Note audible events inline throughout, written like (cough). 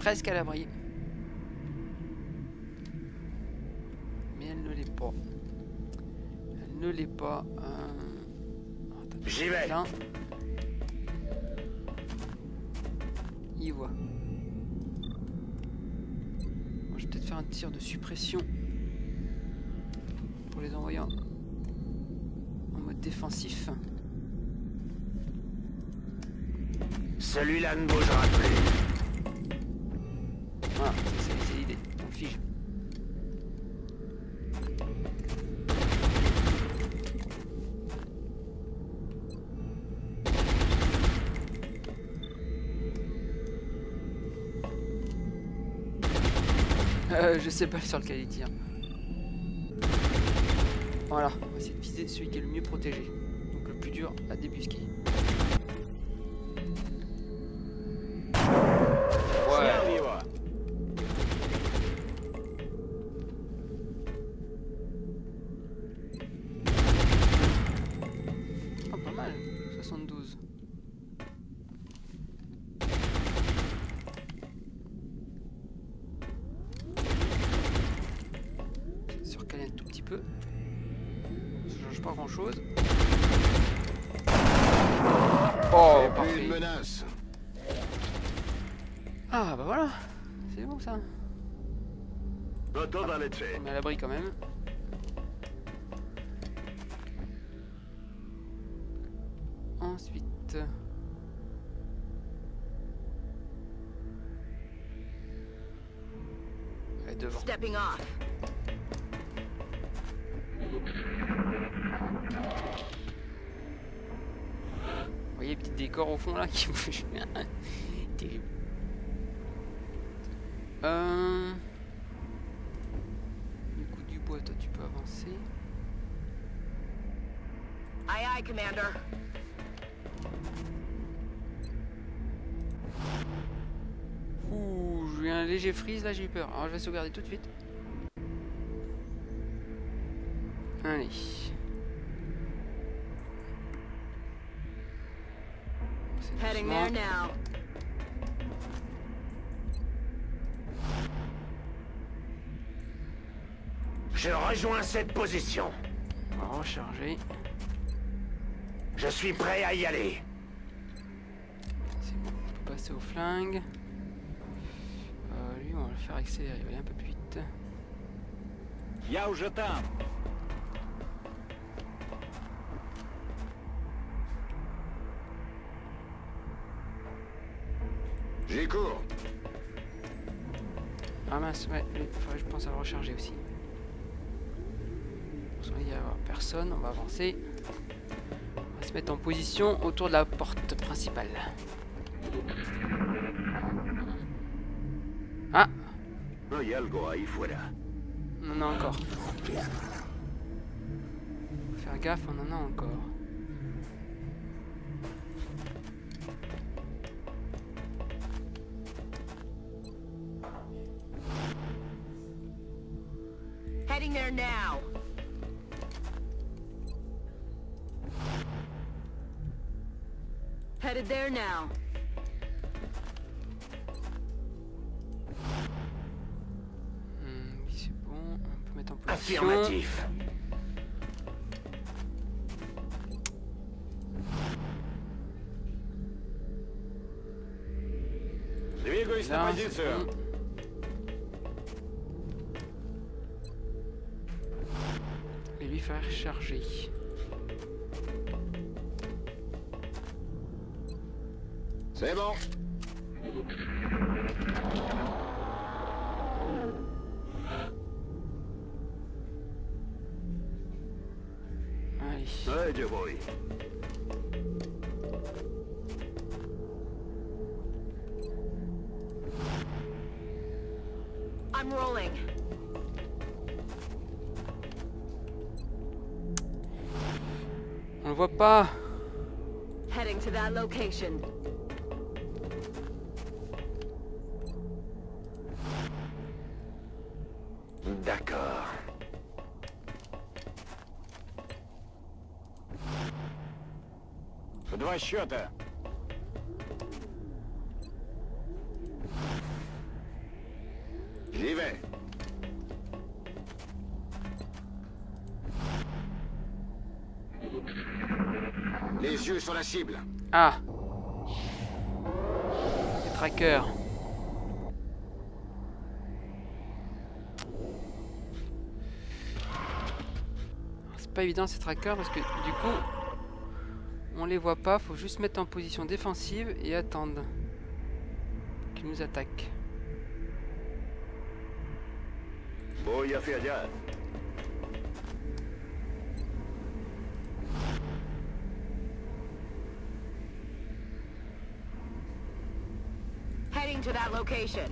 presque à l'abri. Mais elle ne l'est pas. Elle ne l'est pas. Euh... J'y vais. Il voit. Je vais peut-être faire un tir de suppression pour les envoyer en, en mode défensif. Celui-là ne bougera plus. Voilà, c'est c'est Euh, je sais pas sur lequel il tire. Voilà, on va essayer de viser celui qui est le mieux protégé. Donc le plus dur à débusquer. 72. Surcaler un tout petit peu. Ça change pas grand chose. Oh, oh, parfait. Une menace. Ah, bah voilà. C'est bon ça. On est à l'abri quand même. Vous voyez le petit décor au fond là qui bouge. Léger freeze là, j'ai eu peur. Alors je vais sauvegarder tout de suite. Allez. C'est Heading there now. Je rejoins cette position. On va recharger. Je suis prêt à y aller. C'est bon, on peut passer au flingue. Euh, lui, on va le faire accélérer, il va aller un peu plus vite. Я уже там. J'y cours. Ah mince, ouais, lui, faudrait, je pense à le recharger aussi. Pour il y avoir personne, on va avancer. On va se mettre en position autour de la porte principale. Hay algo ahí fuera. on en a encore. Faut faire gaffe, on en a encore. Heading there now. Headed there now. peut mettre en position. Affirmatif. Двигаюсь на Là, позицию. c'est bon. Et lui faire charger. C'est bon. On le voit pas. Heading to that location. D'accord. В два счета. La cible. Ah Les trackers. C'est pas évident ces trackers parce que du coup on les voit pas, faut juste mettre en position défensive et attendre qu'ils nous attaquent. Location.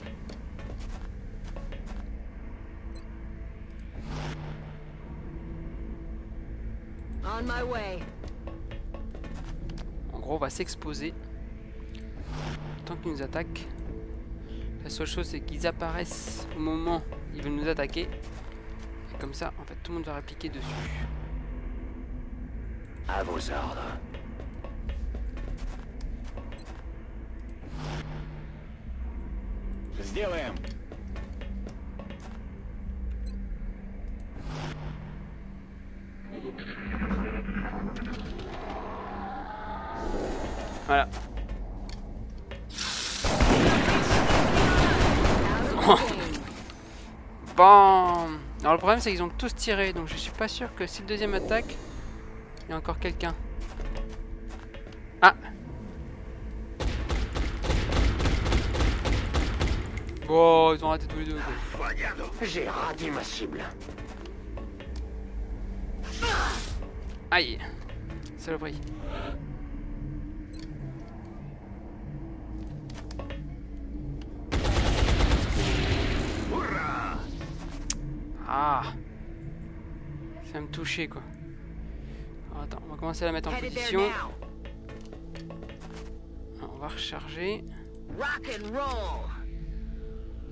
On my way. En gros on va s'exposer tant qu'ils nous attaquent. La seule chose c'est qu'ils apparaissent au moment où ils veulent nous attaquer. Et comme ça en fait tout le monde va répliquer dessus. À vos ordres. Сделаем. Voilà. (laughs) Out of the game. Bam Alors le problème c'est qu'ils ont tous tiré, donc je suis pas sûr que si le deuxième attaque, il y a encore quelqu'un. J'ai raté ma cible. Aïe Saloperie. Ah Ça va me toucher quoi. Alors, attends, on va commencer à la mettre en position. now. On va recharger. Rock and roll.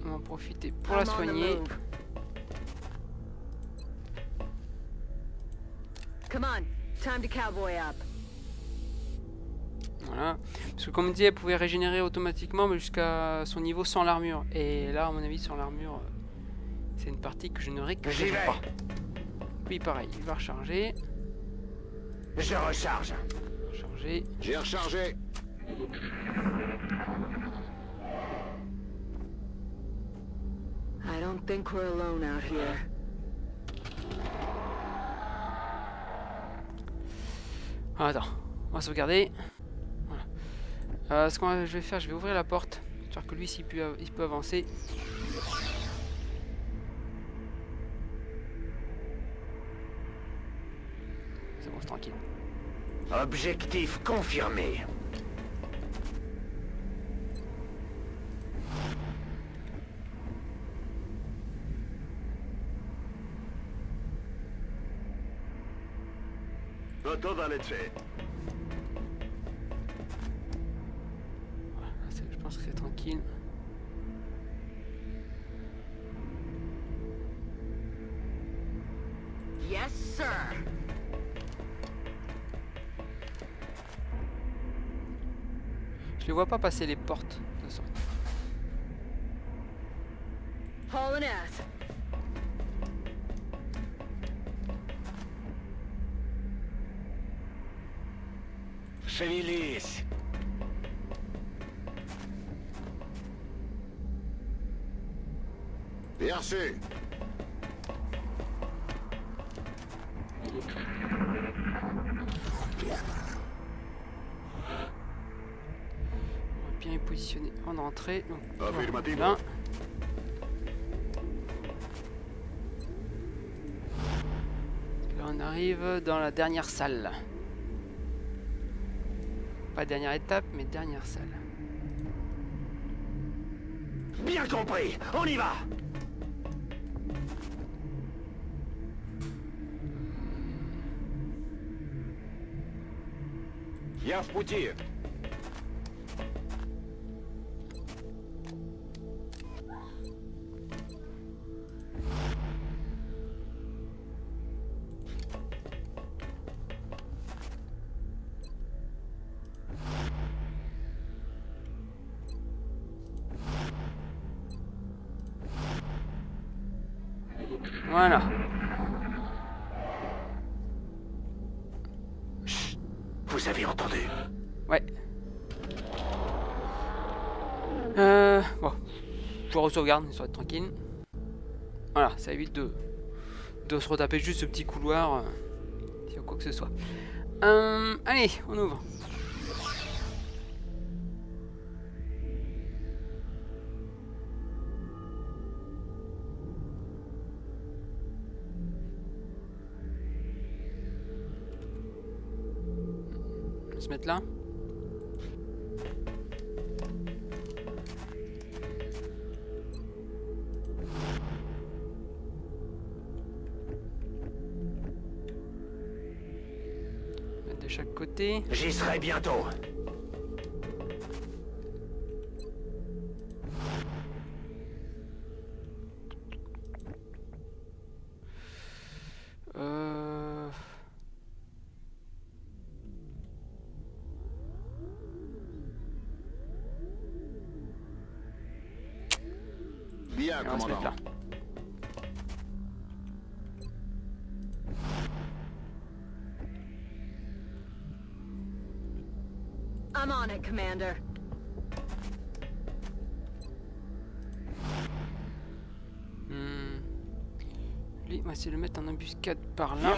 On va en profiter pour la on the soigner. move. Come on, time to cowboy up. Voilà. Parce que comme on dit, elle pouvait régénérer automatiquement mais jusqu'à son niveau sans l'armure. Et là, à mon avis, sans l'armure, euh, c'est une partie que je ne J'y récupère vais. pas. Oui, pareil, il va recharger. Je recharge. Recharger. J'ai rechargé. I don't think we're alone out here. Ah, attends, on va sauvegarder. Voilà. Euh, ce que je vais faire, je vais ouvrir la porte. J'espère que lui, s'il peut, il peut avancer. C'est bon, c'est tranquille. Objectif confirmé. C'est- je pense que c'est tranquille. Yes, sir. Je les vois pas passer les portes de sorte. Hauling ass. Шевелись. Bien reçu. On va bien les positionner en entrée. Donc, voilà, Affirmative. là. Là, on arrive dans la dernière salle. Pas dernière étape, mais dernière salle. Bien compris. On y va. Я в пути. Je re-sauvegarde, histoire d'être tranquille. Voilà, ça évite de, de se retaper juste ce petit couloir. Euh, quoi que ce soit. Euh, allez, on ouvre. On va se mettre là. De chaque côté. J'y serai bientôt. c'est le mettre en embuscade par là.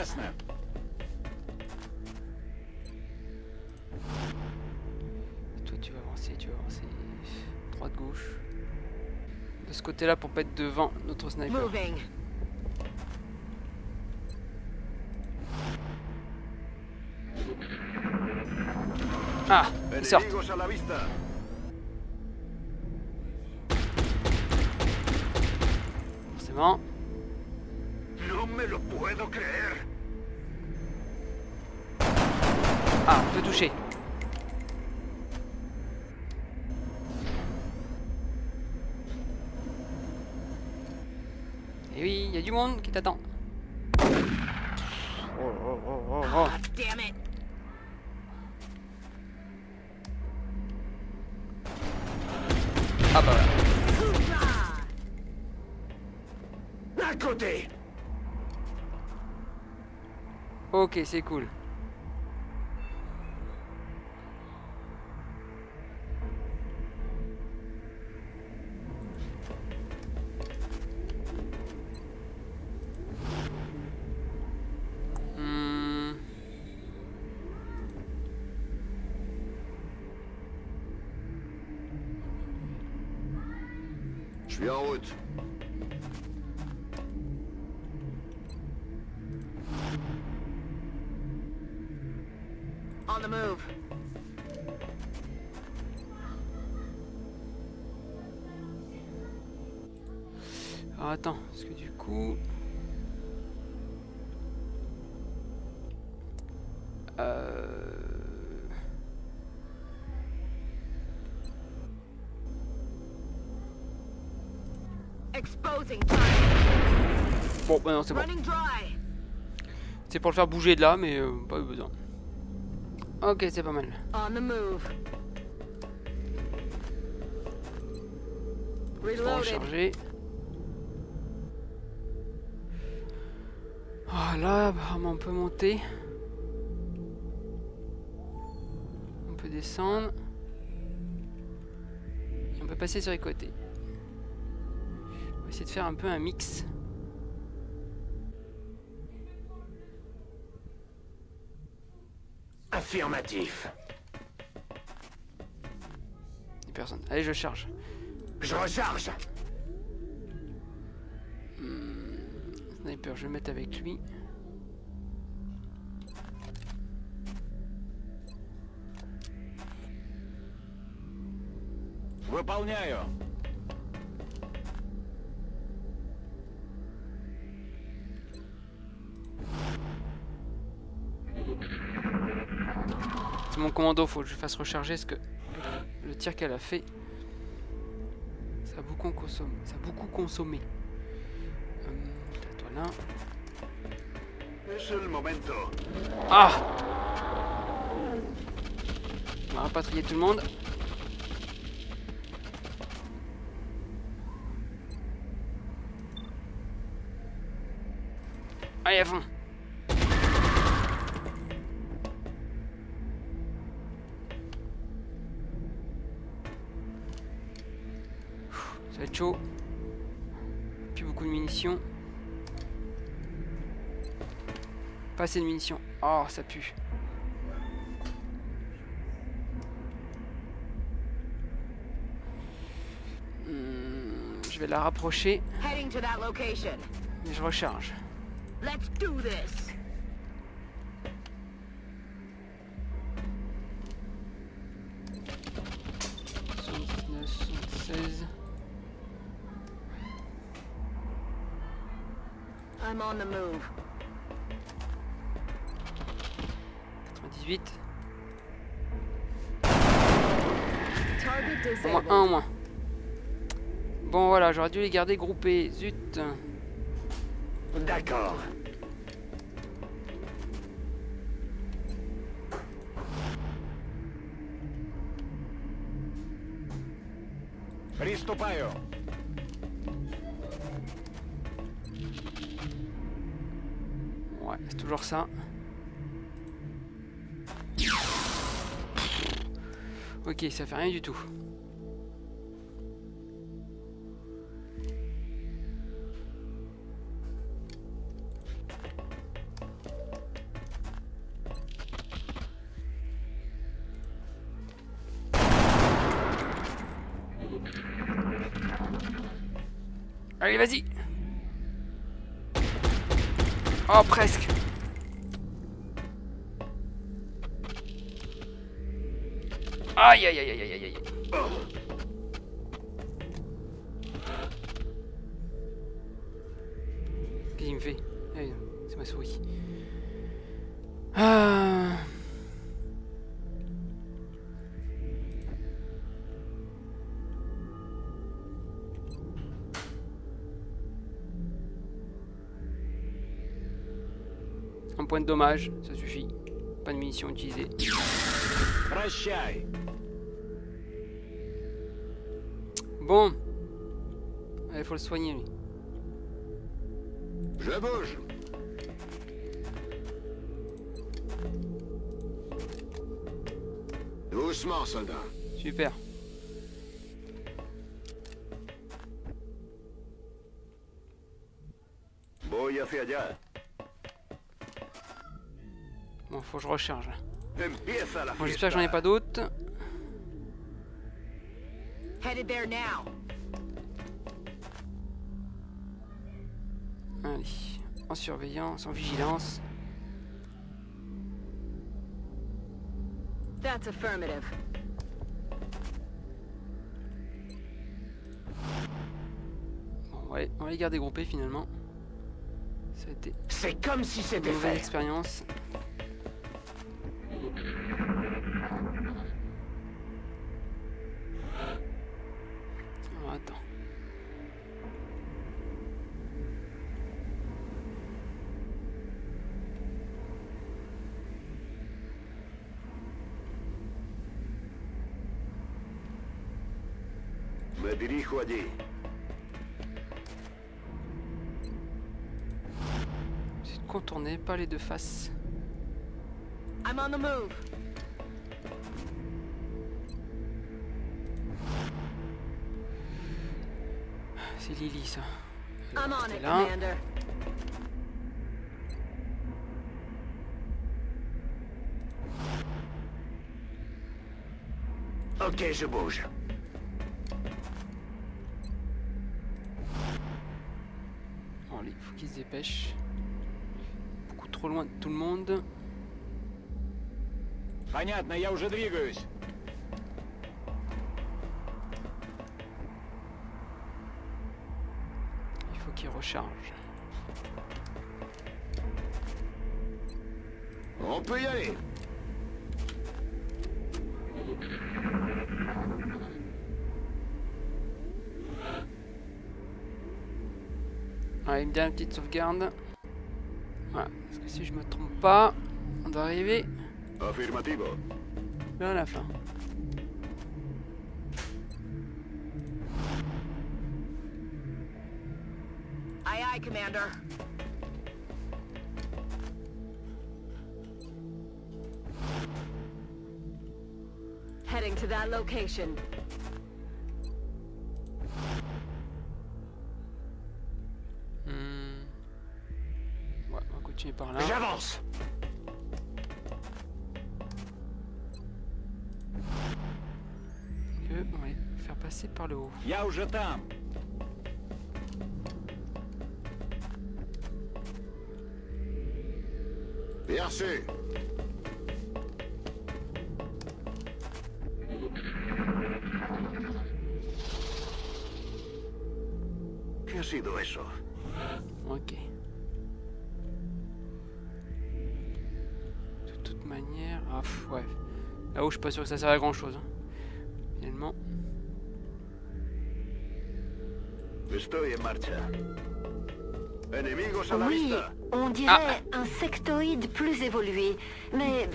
Toi, tu vas avancer, tu vas avancer. Droite, gauche. De ce côté-là pour pas être devant notre sniper. Ah, ils sortent. Forcément. Ah, on peut toucher. Et oui, il y a du monde qui t'attend. Oh, oh, oh, oh, oh. Ah, damn it. Ah bah voilà. Hoorah! À côté Ok, c'est cool. Euh... Bon, bah non, c'est bon. C'est pour le faire bouger de là, mais euh, pas eu besoin. Ok, c'est pas mal. On the move. Pour recharger. Ah là, apparemment on peut monter. Descendre. Et on peut passer sur les côtés. On va essayer de faire un peu un mix. Affirmatif. Personne. Allez, je charge. Je recharge. Sniper, je vais mettre avec lui. Выполняю. C'est mon commando, faut que je fasse recharger parce que le tir qu'elle a fait, ça a beaucoup consommé. Ça a beaucoup consommé. Hum, t'as toi là. Es el momento. Ah On va rapatrier tout le monde. Allez, à fond. Ça va être chaud. Plus beaucoup de munitions. Pas assez de munitions. Oh, ça pue. Hmm, je vais la rapprocher. Et je recharge. Let's do this. I'm on the move. 98. Target Au moins un en moins. Bon voilà, j'aurais dû les garder groupés. Zut. D'accord. Приступаю. Ouais, c'est toujours ça. Ok, ça fait rien du tout. Oh, presque Aïe, aïe, aïe, aïe, aïe, aïe. Qu'est-ce qu'il me fait? C'est ma souris. Ah. point de dommage, ça suffit. Pas de munitions utilisées. Bon. Il faut le soigner lui. Je bouge. Doucement, soldat. Super. Voy hacia allá faut que je recharge. Bon, j'espère que j'en ai pas d'autres. Allez. En surveillance, en vigilance. That's affirmative. Bon, ouais, on va les garder groupés finalement. Ça a été C'est comme si une c'était fait. expérience. Allí. J'essaie de contourner, pas les deux faces. I'm on the move. C'est Lily ça. I'm on it, là. Commander. Ok, je bouge. Bon, allez, faut qu'ils se dépêchent. Beaucoup trop loin de tout le monde. Понятно, я уже двигаюсь. Il faut qu'ils rechargent. On peut y aller. Allez, une dernière petite sauvegarde. Voilà, parce que si je me trompe pas, on doit arriver vers la fin. Aye, aye, Commander. Heading to that location. par là. J'avance On va faire passer par le haut. Yao, je t'aime Bien sûr ¿Qué ha sido eso? Ok. Ah, pff, ouais. Là-haut, je suis pas sûr que ça serve à grand chose. Hein. Finalement. Oui, on dirait un sectoïde plus évolué, mais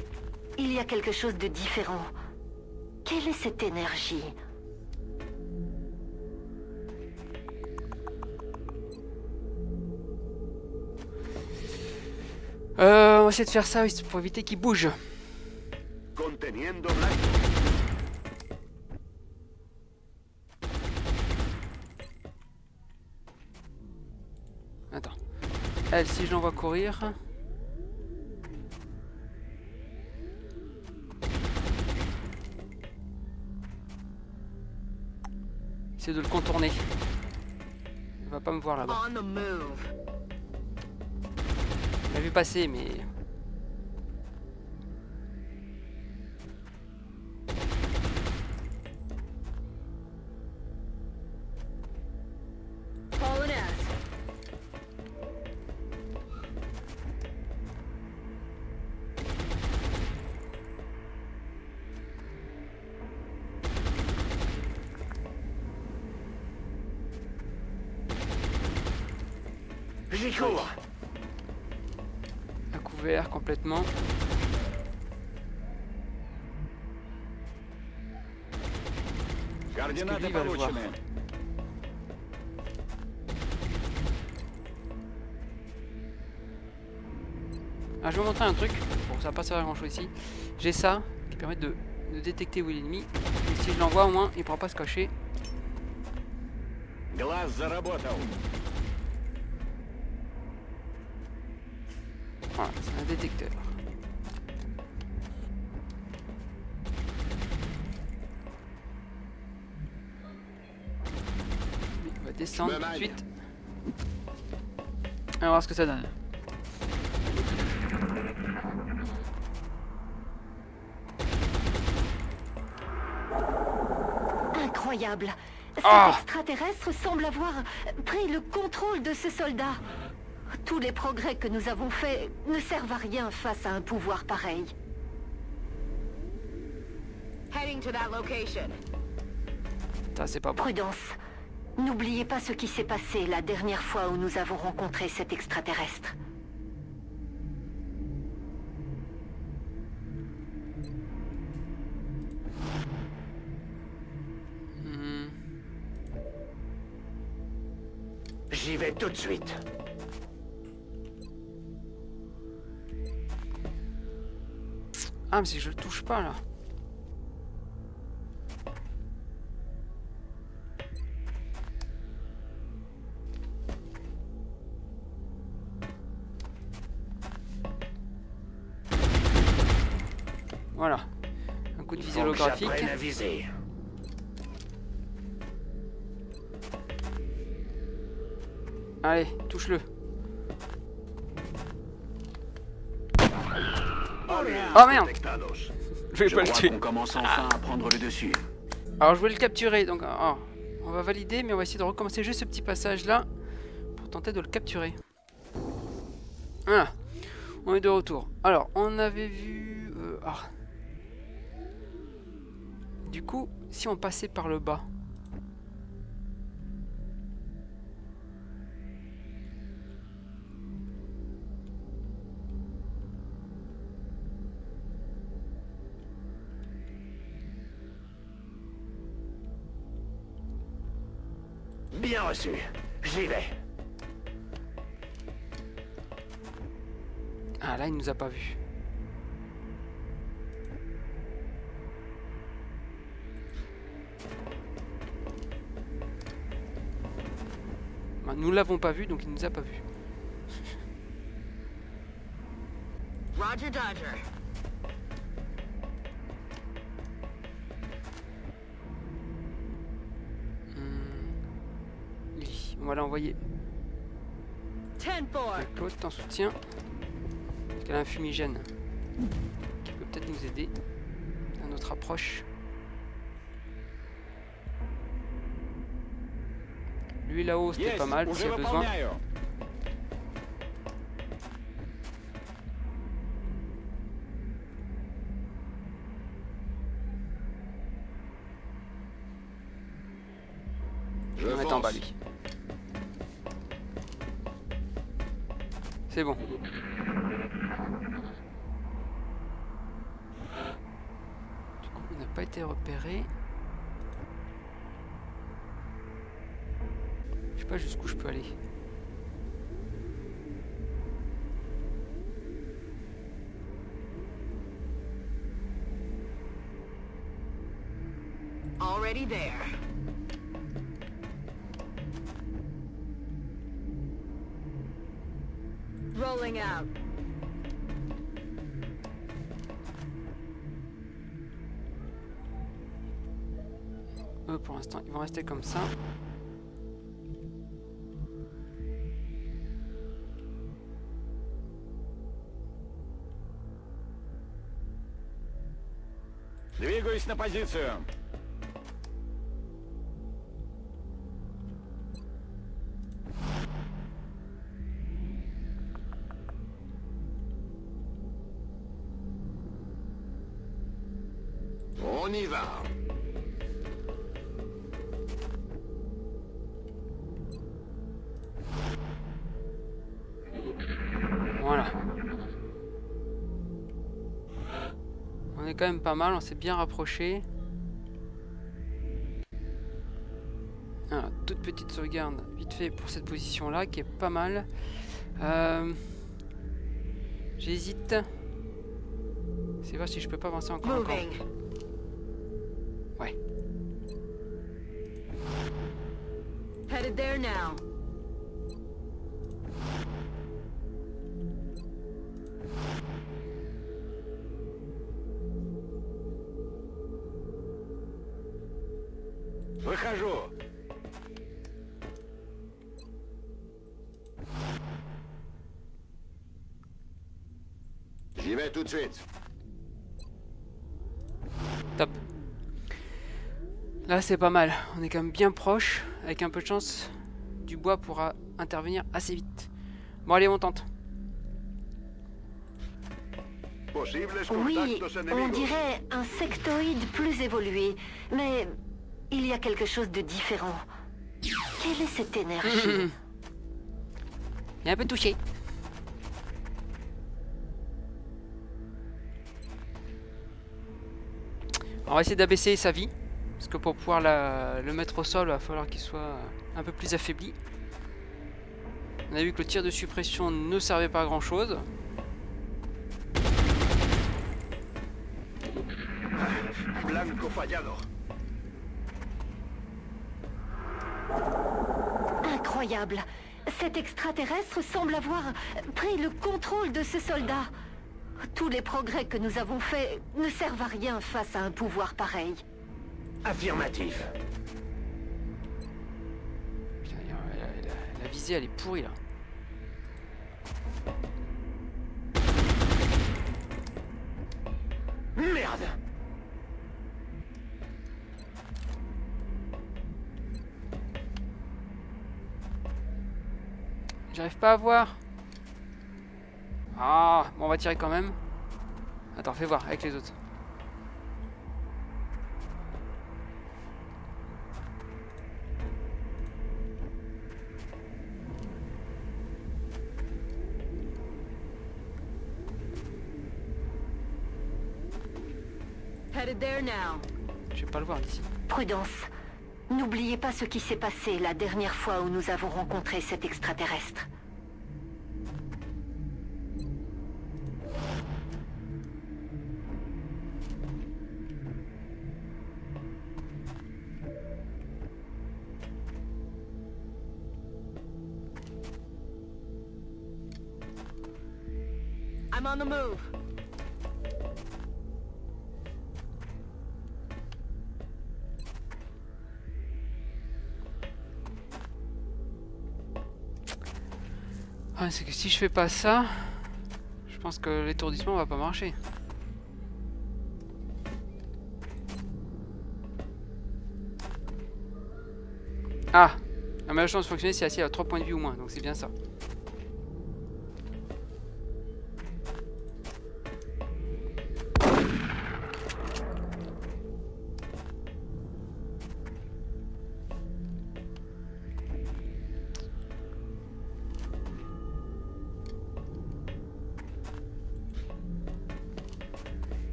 il y a quelque chose de différent. Quelle est cette énergie? Euh, on va essayer de faire ça oui, pour éviter qu'il bouge. Attends. Elle, si je l'envoie courir... C'est de le contourner. Il va pas me voir là-bas. On m'a vu passer, mais... J'y cours. à couvert complètement. Координаты lui va le voir. получены. Ah, je vais vous montrer un truc. Bon, ça va pas servir à grand chose ici. J'ai ça qui permet de, de détecter où est l'ennemi. Et si je l'envoie, au moins, il pourra pas se cacher. Глаз заработал. Détecteur. On va descendre tout de suite. On va voir ce que ça donne. Incroyable Cet Ah extraterrestre semble avoir pris le contrôle de ce soldat. Tous les progrès que nous avons faits ne servent à rien face à un pouvoir pareil. Heading to that location. Ça, c'est pas bon. Prudence. N'oubliez pas ce qui s'est passé la dernière fois où nous avons rencontré cet extraterrestre. J'y vais tout de suite. Ah, mais je le touche pas là. Voilà. Un coup de visée que holographique. Allez, touche-le. Oh merde Detectados. Je vais Je pas le tuer. commence enfin à prendre le dessus. Alors je voulais le capturer, donc oh, on va valider, mais on va essayer de recommencer juste ce petit passage là pour tenter de le capturer. Voilà, on est de retour. Alors on avait vu... euh, ah. Du coup, si on passait par le bas... Bien reçu. J'y vais. Ah là, il nous a pas vu. Bah, nous l'avons pas vu, donc il nous a pas vu. Roger Dodger. On va l'envoyer. Claude, t'en soutien. Parce qu'elle a un fumigène. Qui peut peut-être nous aider à notre approche. Lui là-haut, c'était pas mal, s'il y a besoin. Rester comme ça. Двигаюсь на позицию. Pas mal, on s'est bien rapproché. Toute petite sauvegarde vite fait pour cette position là qui est pas mal. Euh, J'hésite. C'est voir si je peux pas avancer encore. encore. J'y vais tout de suite. Top. Là c'est pas mal. On est quand même bien proche. Avec un peu de chance, du bois pourra intervenir assez vite. Bon allez on tente. Oui, on dirait un sectoïde plus évolué, mais il y a quelque chose de différent. Quelle est cette énergie? (laughs) Il est un peu touché. On va essayer d'abaisser sa vie. Parce que pour pouvoir la- le mettre au sol, il va falloir qu'il soit un peu plus affaibli. On a vu que le tir de suppression ne servait pas à grand chose. Blanco fallado. Incroyable Cet extraterrestre semble avoir pris le contrôle de ce soldat. Tous les progrès que nous avons faits ne servent à rien face à un pouvoir pareil. Affirmatif. Putain, la, la- la- la visée elle est pourrie là. Merde J'arrive pas à voir. Ah, bon, on va tirer quand même. Attends, fais voir avec les autres. Je vais pas le voir d'ici. Prudence. N'oubliez pas ce qui s'est passé la dernière fois où nous avons rencontré cet extraterrestre. Ah, c'est que si je fais pas ça, je pense que l'étourdissement va pas marcher. Ah La meilleure chance de fonctionner, c'est assis à 3 points de vie ou moins, donc c'est bien ça.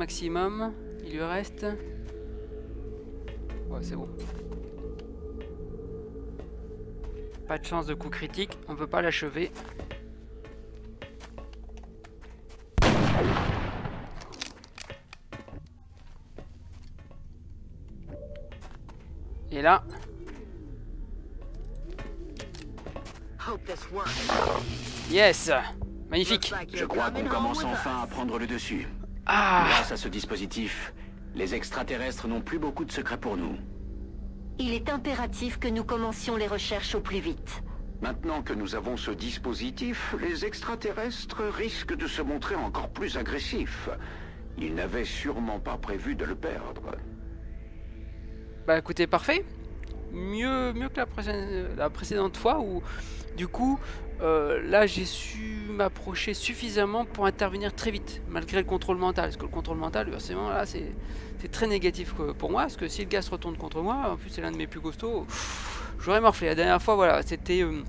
Maximum, il lui reste. Ouais, c'est bon. Pas de chance de coup critique, on peut pas l'achever. Et là, yes Magnifique Je crois qu'on commence enfin à prendre le dessus. Ah Grâce à ce dispositif, les extraterrestres n'ont plus beaucoup de secrets pour nous. Il est impératif que nous commencions les recherches au plus vite. Maintenant que nous avons ce dispositif, les extraterrestres risquent de se montrer encore plus agressifs. Ils n'avaient sûrement pas prévu de le perdre. Bah écoutez, parfait. Mieux, mieux que la, précé- la précédente fois où, du coup, euh, là j'ai su m'approcher suffisamment pour intervenir très vite, malgré le contrôle mental. Parce que le contrôle mental, forcément, là c'est très négatif pour moi. Parce que si le gars se retourne contre moi, en plus c'est l'un de mes plus costauds, j'aurais morflé. La dernière fois, voilà, c'était euh,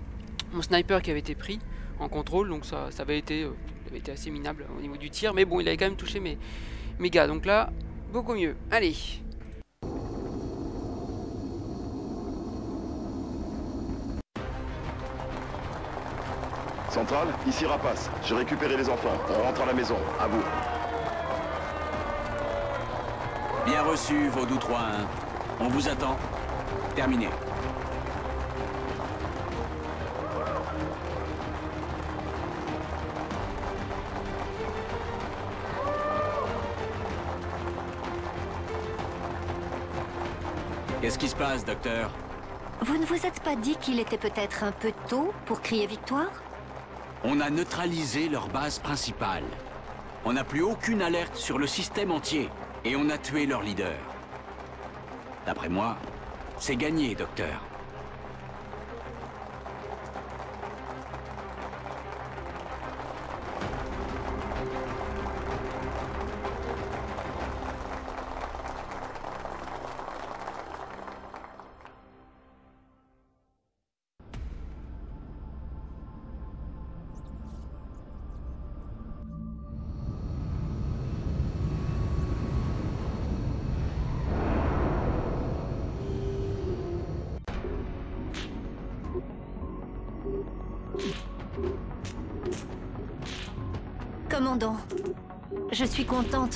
mon sniper qui avait été pris en contrôle, donc ça, ça avait, été, euh, ça avait été assez minable au niveau du tir. Mais bon, il avait quand même touché mes gars. Donc là, beaucoup mieux. Allez. Centrale, ici Rapace. J'ai récupéré les enfants. On rentre à la maison. À vous. Bien reçu, Vaudou 3-1. On vous attend. Terminé. Qu'est-ce qui se passe, docteur? Vous ne vous êtes pas dit qu'il était peut-être un peu tôt pour crier victoire? On a neutralisé leur base principale. On n'a plus aucune alerte sur le système entier. Et on a tué leur leader. D'après moi, c'est gagné, docteur.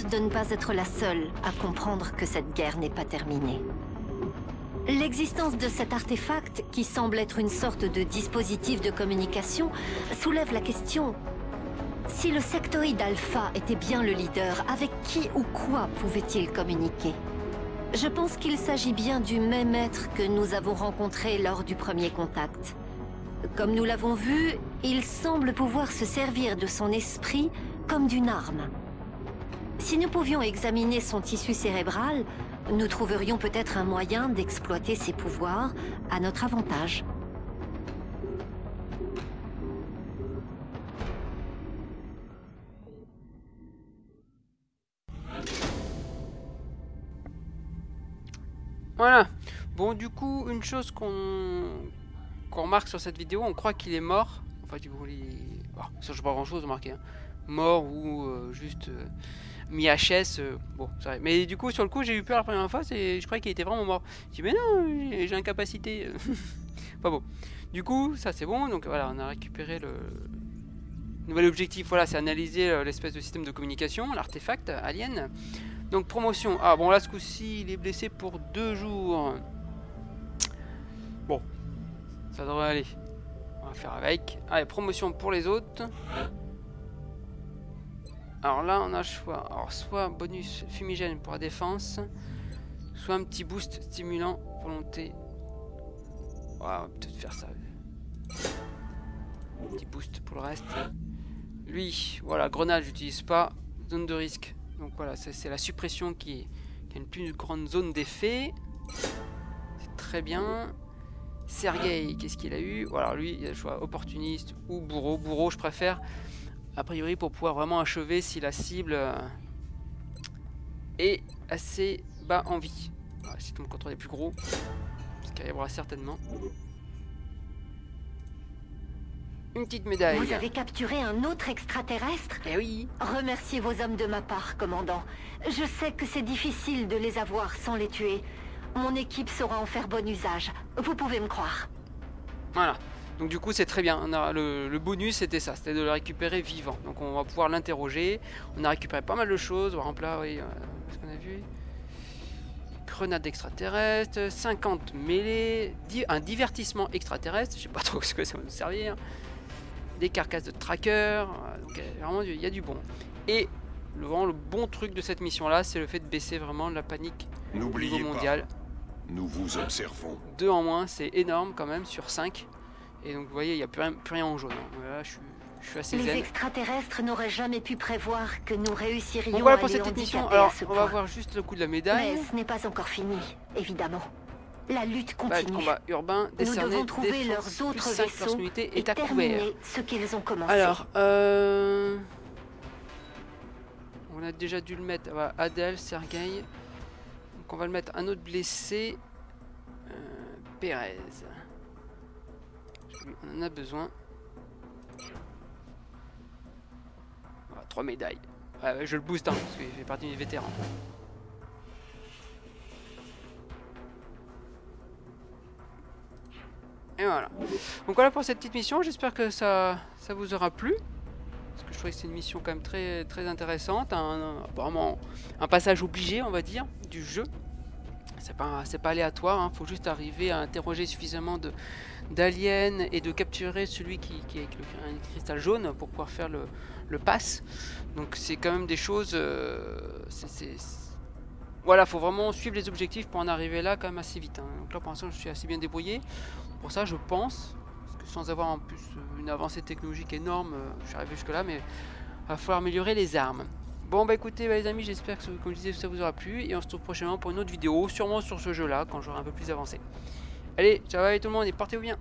De ne pas être la seule à comprendre que cette guerre n'est pas terminée. L'existence de cet artefact, qui semble être une sorte de dispositif de communication, soulève la question. Si le sectoïde alpha était bien le leader, avec qui ou quoi pouvait-il communiquer? Je pense qu'il s'agit bien du même être que nous avons rencontré lors du premier contact. Comme nous l'avons vu, il semble pouvoir se servir de son esprit comme d'une arme. Si nous pouvions examiner son tissu cérébral, nous trouverions peut-être un moyen d'exploiter ses pouvoirs à notre avantage. Voilà. Bon, du coup, une chose qu'on qu'on remarque sur cette vidéo, on croit qu'il est mort. Enfin, du coup, il... bon, ça change pas grand chose, remarquez. hein. Mort ou euh, juste euh, mis HS. euh, bon, c'est vrai. Mais du coup, sur le coup, j'ai eu peur la première fois. c'est- Je croyais qu'il était vraiment mort. Je dis, mais non, j'ai- j'ai incapacité. (laughs) pas bon. Du coup, ça c'est bon. Donc voilà, on a récupéré le, Nouvel objectif, voilà, c'est analyser euh, l'espèce de système de communication, l'artefact alien. Donc promotion. Ah bon là ce coup-ci il est blessé pour deux jours. Bon, ça devrait aller. On va faire avec. Allez, promotion pour les autres. Alors là on a le choix. Alors soit bonus fumigène pour la défense, soit un petit boost stimulant volonté. Ouais, on va peut-être faire ça. Petit boost pour le reste. Lui, voilà, grenade, j'utilise pas. Zone de risque. Donc voilà, c'est la suppression qui, qui a une plus grande zone d'effet. C'est très bien. Sergei, qu'est-ce qu'il a eu? Voilà, lui, il a le choix opportuniste ou bourreau. Bourreau, je préfère, a priori, pour pouvoir vraiment achever si la cible euh, est assez bas en vie. Si ton contrôle est plus gros, ce qui arrivera certainement. Une petite médaille. Vous avez capturé un autre extraterrestre? Eh oui Remerciez vos hommes de ma part, commandant. Je sais que c'est difficile de les avoir sans les tuer. Mon équipe saura en faire bon usage. Vous pouvez me croire. Voilà. Donc du coup c'est très bien. On a le, le bonus c'était ça, c'était de le récupérer vivant. Donc on va pouvoir l'interroger. On a récupéré pas mal de choses. Par exemple là, oui, euh, qu'est-ce qu'on a vu Grenade extraterrestre, 50 mêlées, un divertissement extraterrestre, je sais pas trop (laughs) ce que ça va nous servir. Des carcasses de tracker, voilà, donc euh, vraiment il y a du bon. Et le, vraiment, le bon truc de cette mission là, c'est le fait de baisser vraiment la panique au niveau N'oubliez pas, mondial. nous vous observons. 2 en moins, c'est énorme quand même sur 5. Et donc vous voyez, il n'y a plus rien, plus rien en jaune. hein. Voilà, je suis, je suis assez Les zen. extraterrestres n'auraient jamais pu prévoir que nous réussirions Donc voilà à pour les cette émission. handicaper Alors, à ce on va point. voir juste le coup de la médaille. Mais ce n'est pas encore fini, évidemment. La lutte Bah, continue. combat urbain, Nous décerné devons trouver leurs autres 5 vaisseaux et à couvert. terminer ce qu'ils ont commencé. Alors, euh... on a déjà dû le mettre. Voilà, Adèle, Sergei. Donc on va le mettre un autre blessé. Euh, Pérez. On en a besoin. Voilà, trois médailles. Ouais, ouais, je le booste hein, parce qu'il fait partie des vétérans. Et voilà. Donc voilà pour cette petite mission, j'espère que ça, vous aura plu. Parce que je trouvais que c'est une mission quand même très, intéressante, vraiment un passage obligé on va dire du jeu. C'est pas, pas aléatoire, il faut juste arriver à interroger suffisamment d'aliens et de capturer celui qui, est avec le cristal jaune pour pouvoir faire le, le pass. Donc c'est quand même des choses... euh, c'est- Voilà, faut vraiment suivre les objectifs pour en arriver là quand même assez vite. hein. Donc là pour l'instant je suis assez bien débrouillé. Pour ça, je pense, parce que sans avoir en plus une avancée technologique énorme, euh, je suis arrivé jusque là, mais va falloir améliorer les armes. Bon bah écoutez bah, les amis, j'espère que comme je disais ça vous aura plu et on se retrouve prochainement pour une autre vidéo, sûrement sur ce jeu là quand j'aurai un peu plus avancé. Allez, ciao allez tout le monde et portez-vous bien?